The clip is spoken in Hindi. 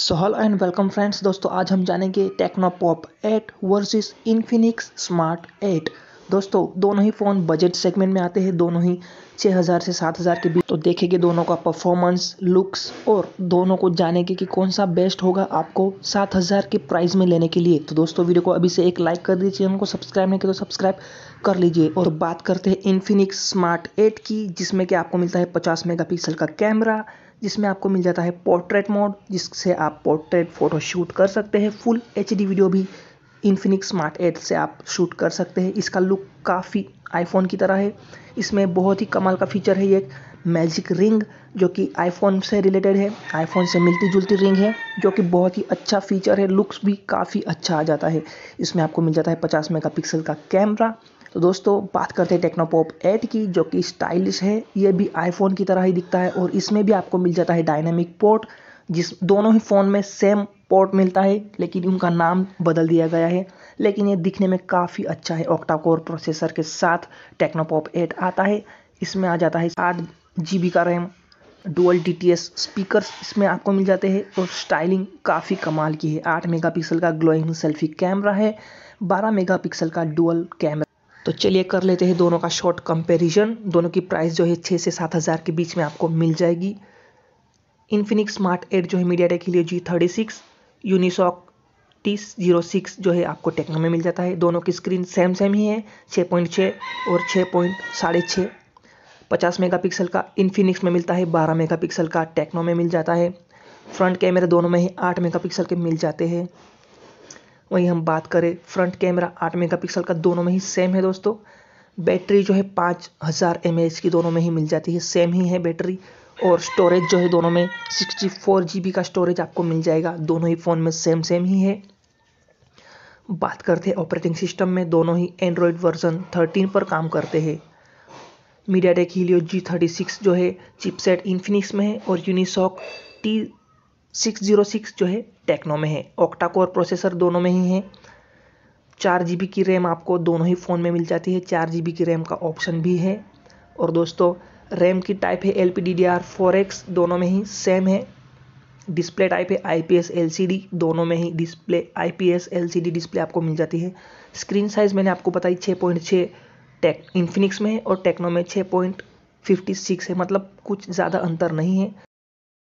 So hello and welcome friends दोस्तों, आज हम जानेंगे Tecno Pop eight 8 versus Infinix Smart 8 दोस्तों, दोनों ही फ़ोन बजट सेगमेंट में आते हैं, दोनों ही 6000 से 7000 के बीच। तो देखेंगे दोनों का परफॉर्मेंस लुक्स और दोनों को जानेंगे कि कौन सा बेस्ट होगा आपको 7000 के प्राइस में लेने के लिए। तो दोस्तों वीडियो को अभी से एक लाइक कर दीजिए उनको सब्सक्राइब नहीं किया तो सब्सक्राइब कर लीजिए। और बात करते हैं इन्फिनिक्स स्मार्ट एट की, जिसमें कि आपको मिलता है 50 मेगापिक्सल का कैमरा जिसमें आपको मिल जाता है पोर्ट्रेट मोड जिससे आप पोर्ट्रेट फ़ोटो शूट कर सकते हैं। फुल एचडी वीडियो भी इन्फिनिक्स स्मार्ट एट से आप शूट कर सकते हैं। इसका लुक काफ़ी आईफोन की तरह है। इसमें बहुत ही कमाल का फीचर है ये मैजिक रिंग जो कि आईफोन से रिलेटेड है। आईफोन से मिलती जुलती रिंग है, जो कि बहुत ही अच्छा फीचर है। लुक्स भी काफ़ी अच्छा आ जाता है। इसमें आपको मिल जाता है 50 मेगापिक्सल का कैमरा तो दोस्तों, बात करते हैं टेक्नोपॉप 8 की, जो कि स्टाइलिश है। ये भी आईफोन की तरह ही दिखता है और इसमें भी आपको मिल जाता है डायनामिक पोर्ट जिस दोनों ही फ़ोन में सेम पोर्ट मिलता है, लेकिन उनका नाम बदल दिया गया है। लेकिन ये दिखने में काफ़ी अच्छा है। ऑक्टा कोर प्रोसेसर के साथ टेक्नोपॉप 8 आता है। इसमें आ जाता है आठ जी का RAM dual D T speaker इसमें आपको मिल जाते हैं और स्टाइलिंग काफ़ी कमाल की है। आठ मेगापिक्सल का ग्लोइंग सेल्फी कैमरा है, बारह मेगापिक्सल का डुअल कैमरा तो चलिए कर लेते हैं दोनों का शॉर्ट कंपैरिजन दोनों की प्राइस जो है छः से सात हज़ार के बीच में आपको मिल जाएगी। इन्फिनिक्स स्मार्ट एट जो है मीडिया टेक लिए G thirty six. Unisoc T zero six जो है आपको टेक्नो में मिल जाता है। दोनों की स्क्रीन सेम सेम ही है। छः पॉइंट छः और छः पॉइंट साढ़े छः पचास मेगापिक्सल का इन्फिनिक्स में मिलता है। बारह मेगापिक्सल का टेक्नो में मिल जाता है। फ्रंट कैमरे दोनों में ही आठ मेगापिक्सल के मिल जाते हैं। वहीं हम बात करें फ्रंट कैमरा आठ मेगापिक्सल का दोनों में ही सेम है दोस्तों। बैटरी जो है पाँच हज़ार एम की दोनों में ही मिल जाती है। सेम ही है बैटरी और स्टोरेज जो है दोनों में सिक्सटी फोर जी बी का स्टोरेज आपको मिल जाएगा। दोनों ही फ़ोन में सेम सेम ही है। बात करते हैं ऑपरेटिंग सिस्टम में। दोनों ही एंड्रॉयड वर्जन थर्टीन पर काम करते हैं। MediaTek Helio G thirty six जो है चिपसेट इन्फिनिक्स में है और Unisoc T six zero six जो है टेक्नो में है। ऑक्टा कोर प्रोसेसर दोनों में ही है। चार जी बी की रैम आपको दोनों ही फ़ोन में मिल जाती है। चार जी बी की रैम का ऑप्शन भी है। और दोस्तों रैम की टाइप है L P D D R, four X, दोनों में ही सेम है। डिस्प्ले टाइप है I P S L C D, दोनों में ही display, I P S L C D display आपको मिल जाती है। स्क्रीन साइज़ मैंने आपको बताई छः पॉइंट छः टेक, इन्फिनिक्स में है और टेक्नो में छः पॉइंट फिफ्टी सिक्स है मतलब कुछ ज़्यादा अंतर नहीं है।